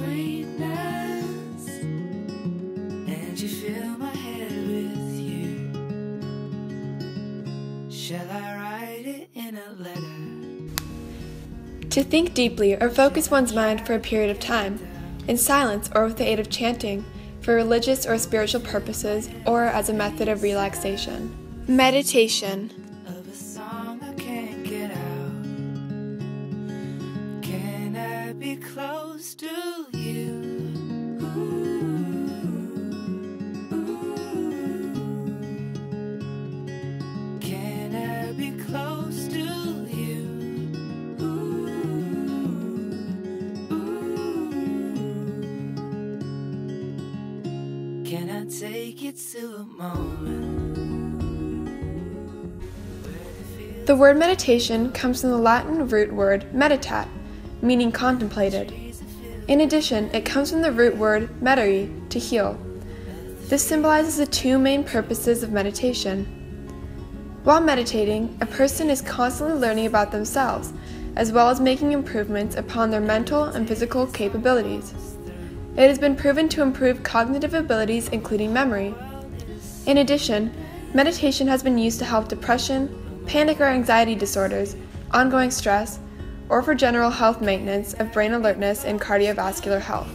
and you fill my with you. Shall i write it in a letter? To think deeply or focus one's mind for a period of time in silence or with the aid of chanting for religious or spiritual purposes or as a method of relaxation. Meditation. The word meditation comes from the Latin root word meditat, meaning contemplated. In addition, it comes from the root word medere, to heal. This symbolizes the two main purposes of meditation. While meditating, a person is constantly learning about themselves, as well as making improvements upon their mental and physical capabilities. It has been proven to improve cognitive abilities, including memory. In addition, meditation has been used to help depression, panic or anxiety disorders, ongoing stress, or for general health maintenance of brain alertness and cardiovascular health.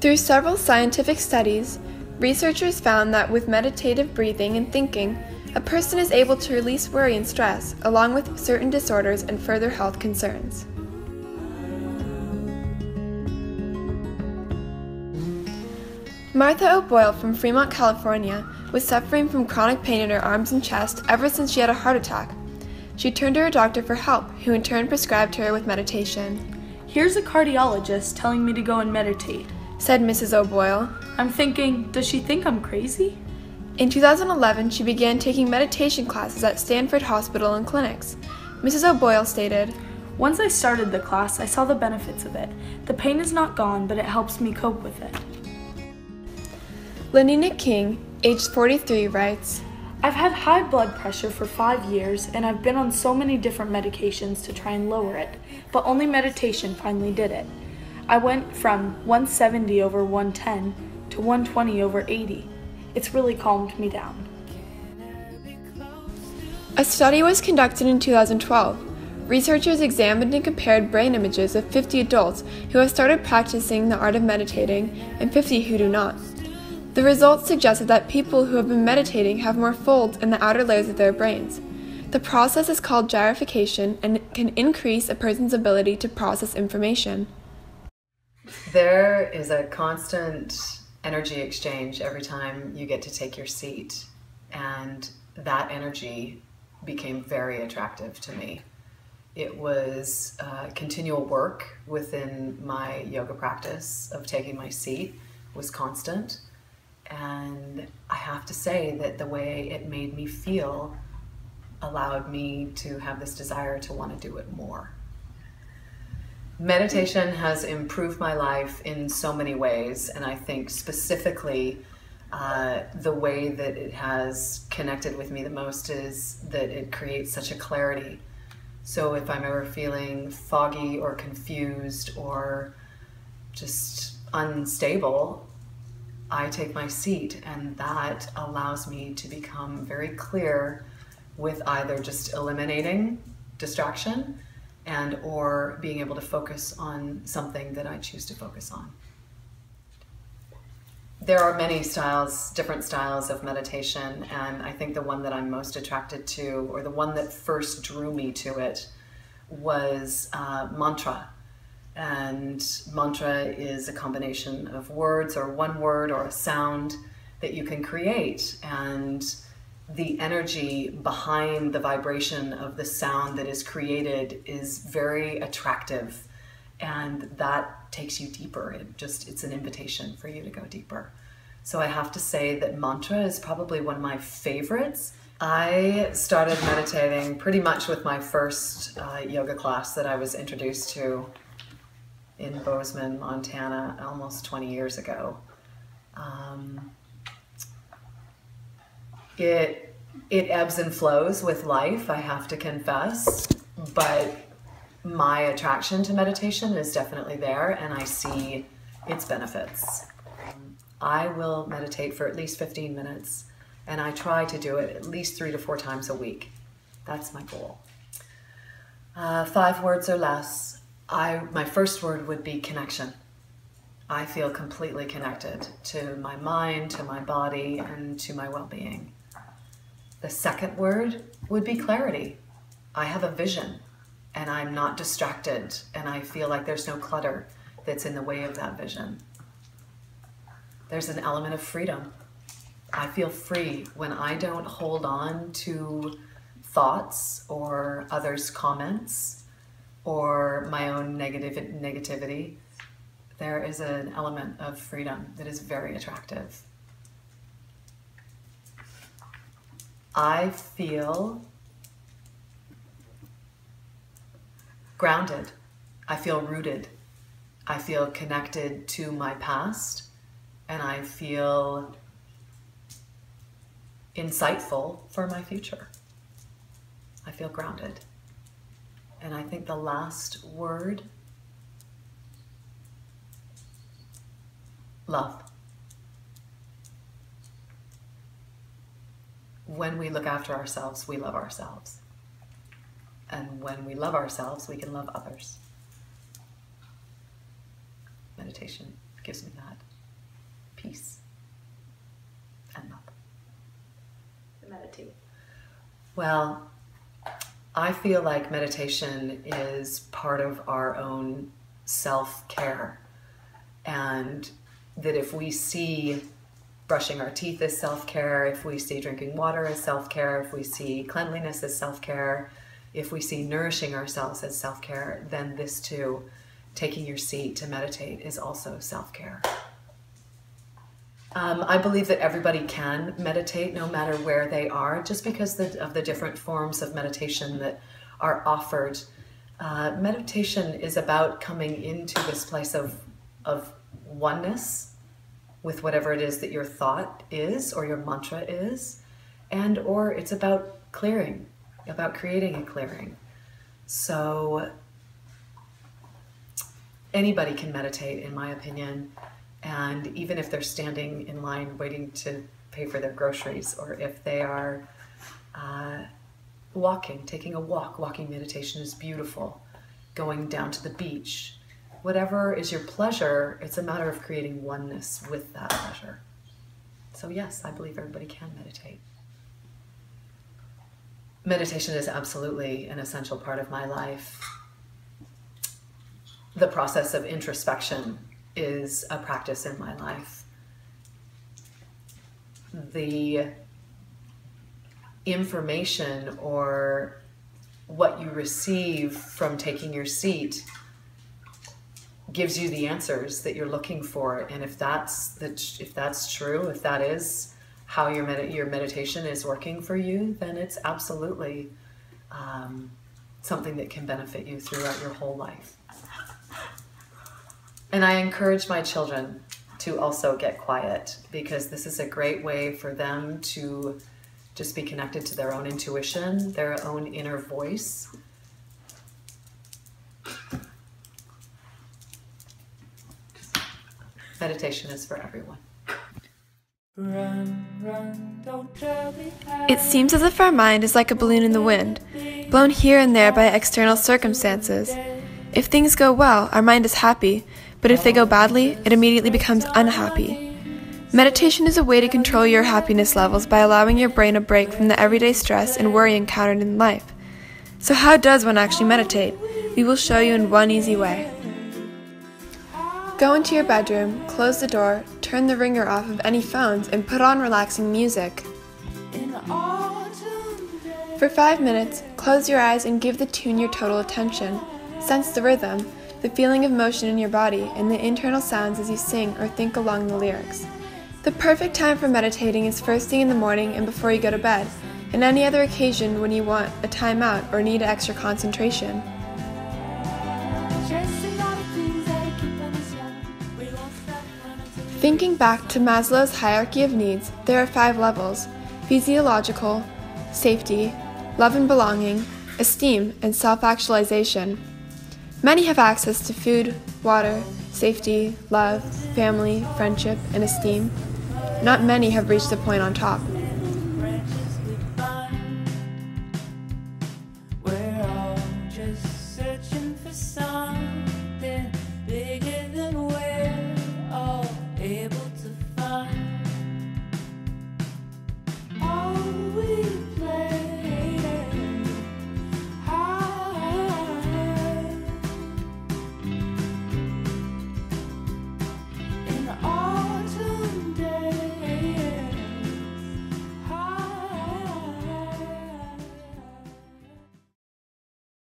Through several scientific studies, researchers found that with meditative breathing and thinking, a person is able to release worry and stress, along with certain disorders and further health concerns. Martha O'Boyle from Fremont, California, was suffering from chronic pain in her arms and chest ever since she had a heart attack. She turned to her doctor for help, who in turn prescribed her with meditation. Here's a cardiologist telling me to go and meditate. Said Mrs. O'Boyle. I'm thinking, does she think I'm crazy? In 2011, she began taking meditation classes at Stanford Hospital and clinics. Mrs. O'Boyle stated, Once I started the class, I saw the benefits of it. The pain is not gone, but it helps me cope with it. Lenina King, aged 43, writes, I've had high blood pressure for five years, and I've been on so many different medications to try and lower it, but only meditation finally did it. I went from 170 over 110 to 120 over 80. It's really calmed me down. A study was conducted in 2012. Researchers examined and compared brain images of 50 adults who have started practicing the art of meditating and 50 who do not. The results suggested that people who have been meditating have more folds in the outer layers of their brains. The process is called gyrification and can increase a person's ability to process information. There is a constant energy exchange every time you get to take your seat, and that energy became very attractive to me. It was uh, continual work within my yoga practice of taking my seat was constant, and I have to say that the way it made me feel allowed me to have this desire to want to do it more. Meditation has improved my life in so many ways, and I think specifically uh, the way that it has connected with me the most is that it creates such a clarity. So if I'm ever feeling foggy or confused or just unstable, I take my seat, and that allows me to become very clear with either just eliminating distraction and or being able to focus on something that I choose to focus on. There are many styles, different styles of meditation, and I think the one that I'm most attracted to, or the one that first drew me to it, was uh, mantra. And mantra is a combination of words, or one word, or a sound that you can create. And the energy behind the vibration of the sound that is created is very attractive. And that takes you deeper. It just it's an invitation for you to go deeper. So i have to say that mantra is probably one of my favorites. I started meditating pretty much with my first uh, yoga class that i was introduced to in bozeman montana almost 20 years ago. Um, it it ebbs and flows with life i have to confess but my attraction to meditation is definitely there and i see its benefits. I will meditate for at least 15 minutes and i try to do it at least three to four times a week. That's my goal. Uh, five words or less. I my first word would be connection. I feel completely connected to my mind, to my body, and to my well-being. The second word would be clarity. I have a vision and I'm not distracted and I feel like there's no clutter that's in the way of that vision. There's an element of freedom. I feel free when I don't hold on to thoughts or others' comments or my own negative negativity. There is an element of freedom that is very attractive. I feel grounded. I feel rooted. I feel connected to my past and I feel insightful for my future. I feel grounded. And I think the last word love. When we look after ourselves, we love ourselves. And when we love ourselves, we can love others. Meditation gives me that peace and love. Meditate. Well, I feel like meditation is part of our own self care. And that if we see brushing our teeth as self care, if we see drinking water as self care, if we see cleanliness as self care, if we see nourishing ourselves as self care, then this too, taking your seat to meditate, is also self care. Um, I believe that everybody can meditate no matter where they are, just because the, of the different forms of meditation that are offered. Uh, meditation is about coming into this place of, of oneness with whatever it is that your thought is or your mantra is, and or it's about clearing, about creating a clearing. So anybody can meditate, in my opinion. And even if they're standing in line waiting to pay for their groceries, or if they are uh, walking, taking a walk, walking meditation is beautiful. Going down to the beach, whatever is your pleasure, it's a matter of creating oneness with that pleasure. So, yes, I believe everybody can meditate. Meditation is absolutely an essential part of my life. The process of introspection is a practice in my life. The information or what you receive from taking your seat gives you the answers that you're looking for and if that's the if that's true if that is how your med- your meditation is working for you then it's absolutely um, something that can benefit you throughout your whole life and I encourage my children to also get quiet because this is a great way for them to just be connected to their own intuition, their own inner voice. Meditation is for everyone. Run, run, don't tell me It seems as if our mind is like a balloon in the wind, blown here and there by external circumstances. If things go well, our mind is happy, but if they go badly, it immediately becomes unhappy. Meditation is a way to control your happiness levels by allowing your brain a break from the everyday stress and worry encountered in life. So, how does one actually meditate? We will show you in one easy way. Go into your bedroom, close the door, turn the ringer off of any phones, and put on relaxing music. For five minutes, close your eyes and give the tune your total attention. Sense the rhythm, the feeling of motion in your body, and the internal sounds as you sing or think along the lyrics. The perfect time for meditating is first thing in the morning and before you go to bed, and any other occasion when you want a time out or need extra concentration. Thinking back to Maslow's hierarchy of needs, there are five levels physiological, safety, love and belonging, esteem, and self actualization. Many have access to food, water, safety, love, family, friendship, and esteem. Not many have reached the point on top.